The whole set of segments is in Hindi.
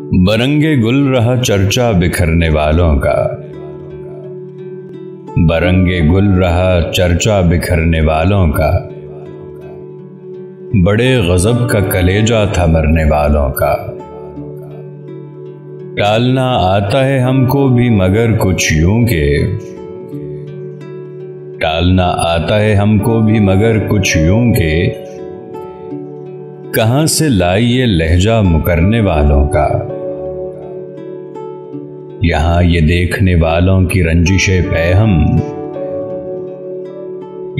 बरंगे गुल रहा चर्चा बिखरने वालों का। बरंगे गुल रहा चर्चा बिखरने वालों का। बड़े गजब का कलेजा था मरने वालों का। टालना आता है हमको भी मगर कुछ यूँ के। टालना आता है हमको भी मगर कुछ यूँ के। कहाँ से लाई ये लहजा मुकरने वालों का? यहाँ ये देखने वालों की रंजिश पैहम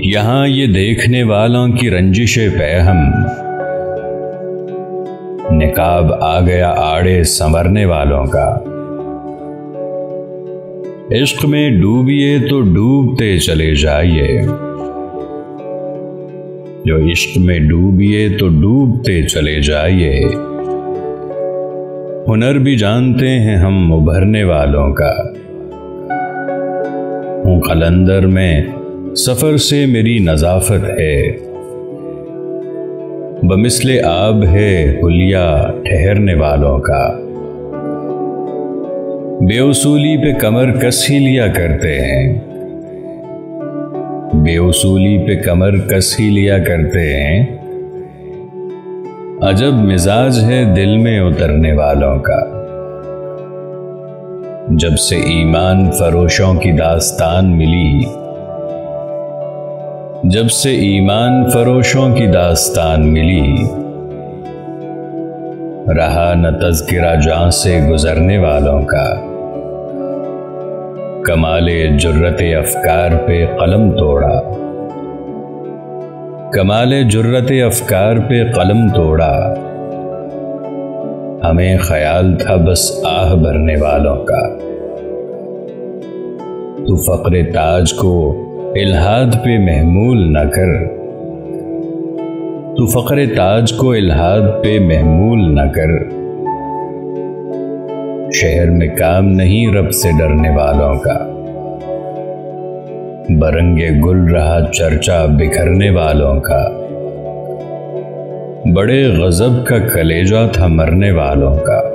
यहाँ ये देखने वालों की रंजिश पैहम निकाब आ गया आड़े संवरने वालों का। इश्क में डूबिए तो डूबते चले जाइए। जो इश्क में डूबिए तो डूबते चले जाइए। हुनर भी जानते हैं हम उभरने वालों का। हूँ कलंदर में, सफ़र से मेरी नजाफत है। बमिसले आब है हुलिया ठहरने वालों का। बेउसूली पे कमर कस ही लिया करते हैं। बेउसूली पे कमर कस ही लिया करते हैं। अजब मिजाज है दिल में उतरने वालों का। जब से ईमान फरोशों की दास्तान मिली, जब से ईमान फरोशों की दास्तान मिली, रहा न तस्किरा जान से गुजरने वालों का। कमाले जुर्रत अफकार पे कलम तोड़ा। कमाले जुर्रत अफकार पे कलम तोड़ा। हमें ख्याल था बस आह भरने वालों का। तू फक्र ताज को इल्हाद पे महमूल न कर। तू फक्र ताज को इल्हाद पे महमूल न कर। शहर में काम नहीं रब से डरने वालों का। बरंगे गुल रहा चर्चा बिखरने वालों का। बड़े गजब का कलेजा था मरने वालों का।